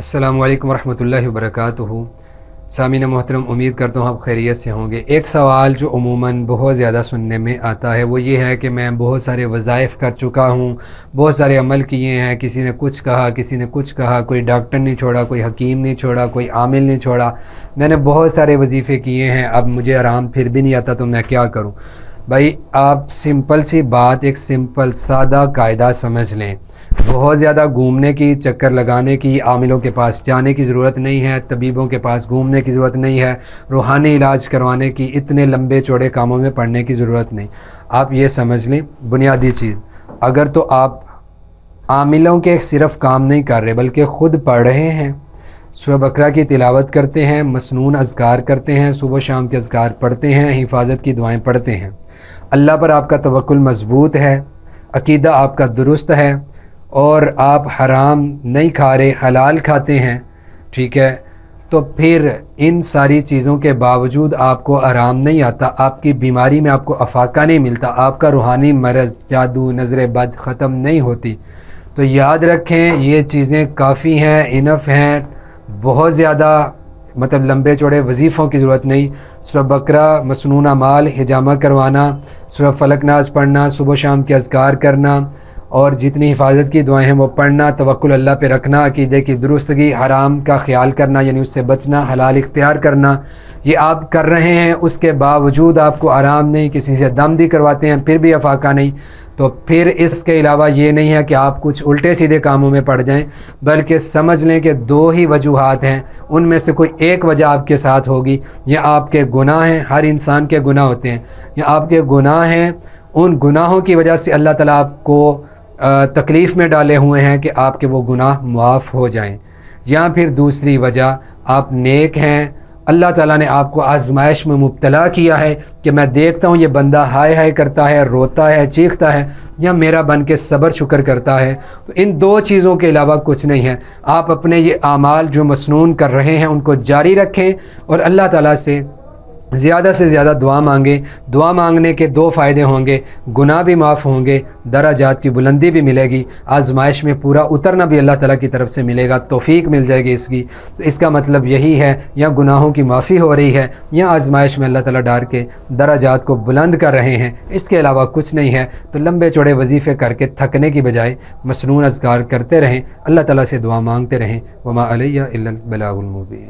السلام علیکم ورحمۃ اللہ وبرکاتہ۔ سامعین محترم، امید کرتا ہوں آپ خیریت سے ہوں گے۔ ایک سوال جو عموماً بہت زیادہ سننے میں آتا ہے وہ یہ ہے کہ میں بہت سارے وظائف کر چکا ہوں، بہت سارے عمل کیے ہیں، کسی نے کچھ کہا، کسی نے کچھ کہا، کوئی ڈاکٹر نہیں چھوڑا، کوئی حکیم نہیں چھوڑا، کوئی عامل نہیں چھوڑا۔ میں نے بہت سارے وظیفے کیے ہیں، اب مجھے آرام پھر بھی نہیں آتا تو میں کیا کروں؟ بھائی، آپ سمپل سی بات، ایک سمپل سادہ قاعدہ سمجھ لیں۔ بہت زیادہ گھومنے کی چکر لگانے کی، عاملوں کے پاس جانے کی ضرورت نہیں ہے، طبیبوں کے پاس گھومنے کی ضرورت نہیں ہے، روحانی علاج کروانے کی اتنے لمبے چوڑے کاموں میں پڑھنے کی ضرورت نہیں۔ آپ یہ سمجھ لیں، بنیادی چیز، اگر تو آپ عاملوں کے صرف کام نہیں کر رہے بلکہ خود پڑھ رہے ہیں۔ صبح بکرا کی تلاوت کرتے ہیں، مسنون اذکار کرتے ہیں، صبح و شام کے اذکار پڑھتے ہیں، حفاظت کی دعائیں پڑھتے ہیں۔ اللہ پر آپ کا توکل مضبوط ہے، عقیدہ آپ کا درست ہے۔ اور آپ حرام نہیں کھا رہے حلال کھاتے ہیں، ٹھیک ہے؟ تو پھر ان ساری چیزوں کے باوجود آپ کو آرام نہیں آتا، آپ کی بیماری میں آپ کو افاقہ نہیں ملتا، آپ کا روحانی مرض، جادو، نظر بد ختم نہیں ہوتی۔ تو یاد رکھیں، یہ چیزیں کافی ہیں، انف ہیں، بہت زیادہ مطلب لمبے چوڑے وظیفوں کی ضرورت نہیں۔ صبح بکرا مصنوع مال، حجامہ کروانا صبح فلک ناز پڑھنا، صبح شام کے اذکار کرنا اور جتنی حفاظت کی دعائیں ہیں وہ پڑھنا، توکل اللہ پہ رکھنا، عقیدے کی درستگی، حرام کا خیال کرنا یعنی اس سے بچنا، حلال اختیار کرنا، یہ آپ کر رہے ہیں، اس کے باوجود آپ کو آرام نہیں، کسی سے دم دی کرواتے ہیں، پھر بھی افاقہ نہیں۔ تو پھر اس کے علاوہ یہ نہیں ہے کہ آپ کچھ الٹے سیدھے کاموں میں پڑ جائیں، بلکہ سمجھ لیں کہ دو ہی وجوہات ہیں، ان میں سے کوئی ایک وجہ آپ کے ساتھ ہوگی۔ یا آپ کے گناہ ہیں، ہر انسان کے گناہ ہوتے ہیں۔ یا آپ کے گناہ ہیں، ان گناہوں کی وجہ سے اللہ تعالیٰ آپ کو تکلیف میں ڈالے ہوئے ہیں کہ آپ کے وہ گناہ معاف ہو جائیں۔ یا پھر دوسری وجہ، آپ نیک ہیں۔ اللہ تعالیٰ نے آپ کو آزمائش میں مبتلا کیا ہے کہ میں دیکھتا ہوں یہ بندہ ہائے ہائے کرتا ہے، روتا ہے، چیختا ہے یا میرا بن کے صبر شکر کرتا ہے۔ تو ان دو چیزوں کے علاوہ کچھ نہیں ہے۔ آپ اپنے یہ اعمال جو مسنون کر رہے ہیں ان کو جاری رکھیں اور اللہ تعالیٰ سے زیادہ سے زیادہ دعا مانگیں۔ دعا مانگنے کے دو فائدے ہوں گے۔ گناہ بھی معاف ہوں گے دراجات کی بلندی بھی ملے گی۔ آزمائش میں پورا اترنا بھی اللہ تعالیٰ کی طرف سے ملے گا، توفیق مل جائے گی اس کی۔ تو اس کا مطلب یہی ہے، یا گناہوں کی معافی ہو رہی ہے، یا آزمائش میں اللہ تعالیٰ ڈار کے دراجات کو بلند کر رہے ہیں۔ اس کے علاوہ کچھ نہیں ہے۔ تو لمبے چوڑے وظیفے کر کے تھکنے کی بجائے مصنون اذکار کرتے رہیں۔ اللہ تعالیٰ سے دعا مانگتے رہیں۔ وما علیہ البلاغ المبین